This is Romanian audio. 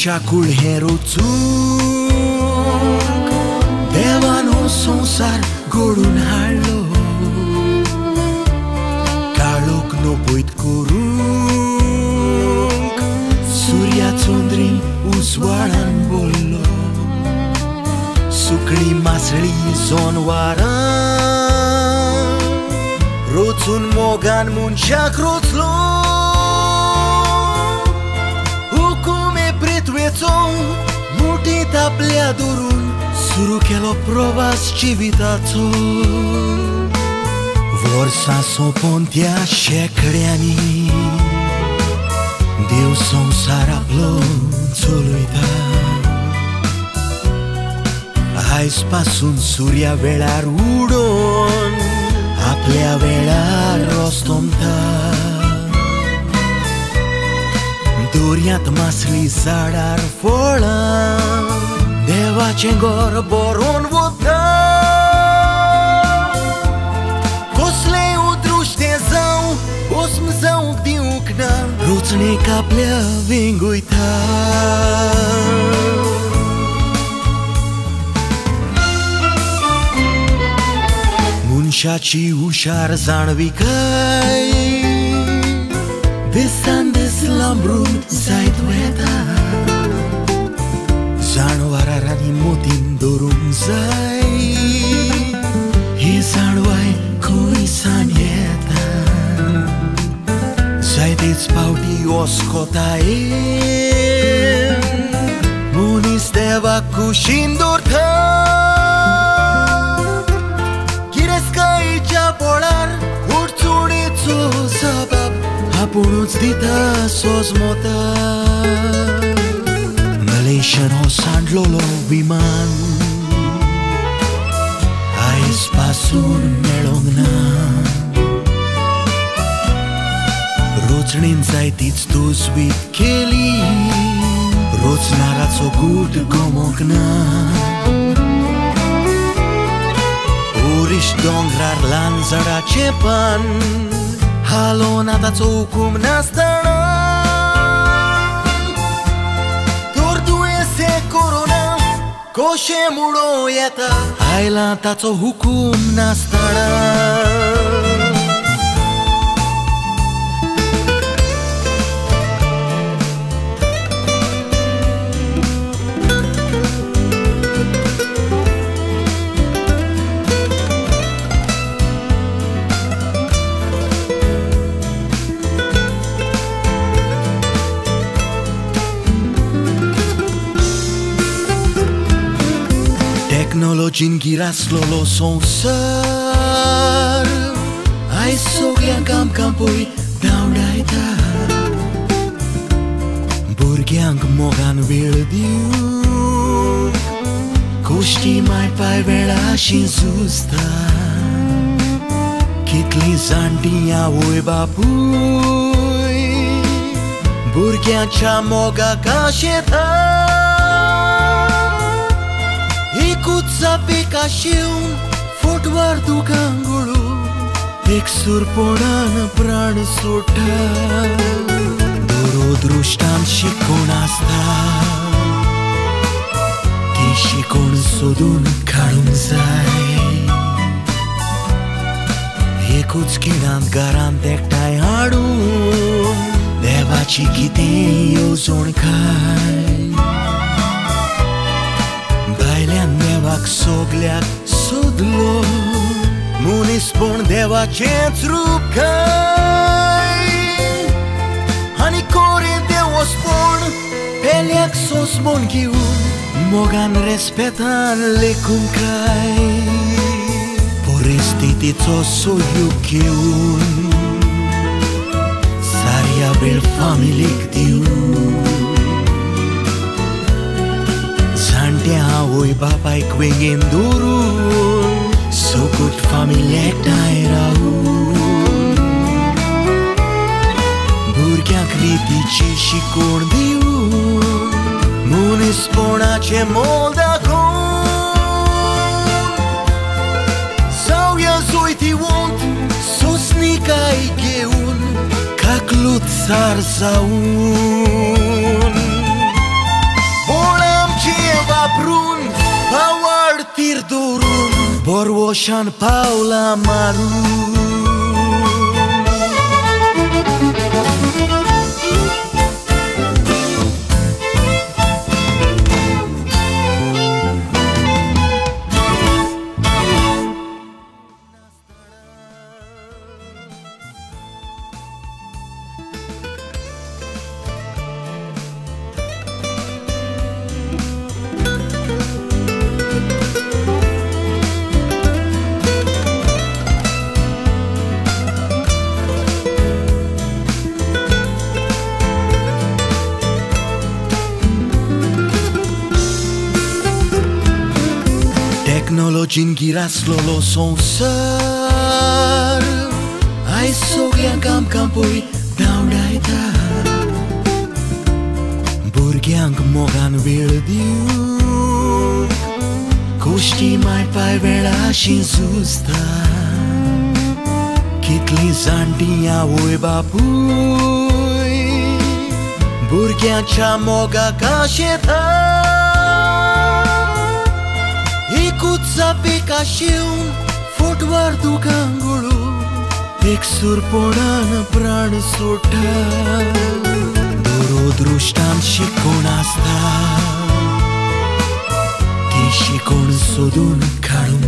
șacul heruțuc Devanos un sar golun halo Caloc no puit curunc Suria țundrin uzoaran bollo Sucli masli zon waran Roțun mogan munceac roțlor Murgechon, mutita pleadurun Suru que lo provas civitato Vor sa so pontia și creani Deus são saraplonțului ta Hais pasun suria velar uron Aplea velar rostom Guriat masli zadar fola Deva chengor borun vota Posle u Posm zau din ukna Rucne caplea vingui tău Munșa și ușar zanvicai Bizan dizlambrun zaitueta Zanu ararani motin durun zai Izan uai ku izan eta Zaitiz pauti oskota e Muniz deba kusindurten punuts dita sos mota Malaysian ho san lolo biman Ais pasun melong na Roțnința-i tiți dus with Kelly. Roțnara-ți o gud gomocna. Uriș dongrar lan cepan Kalonada tsokum nastana Tordue se corona Koshe mudo yeta Ailanta tsokum nastana Chinguiraslo son sar. Ai soglia cam campoi dauraita da. Burgiang mogan vildiu Coști mai pai vela și zusta. Kitli zandia oi bapui Burgiang moga cașetai बापूय भुरग्यांच्या मोगाक आशेता एकूच चापेक आशेवन फोटवार दुखांगुळू एक सुरपोडान प्राण सोडटा बरो दृश्टान शिकोण आसता ती शिकोण सोदून काडूंक जाय एकूच किडांत घरांत एकठांय हाडून देवाची कितें येवजण काय alea sodlo Mune spun deva centru cai Hani core de o spun Peleac so spun ghiun Mogan respetan le cum cai Porestiti to so yukiun Saria bel familic diun Zantea oi babai quengendu আমি лектай rau Burchea critici și cordiu Nu ne spunea ce mod acum. Sau ia zoiti unt Sosnica i gheun Ca glut sar zaun Volam ceva prun Pau artir dur Por Ocean Paula Maru. tecnologin-giraz sar. Ai soglian kam dai daudaita Burgiang mogan virdiu Coștii mai pai vela și zusta. Kitli zandia ui bapui Burgian moga ca și Micuța pe cașeu, fotoar du gangulu Ek sur poran pran sota Doro drushtan shikon asta. Ti shikon sodun karun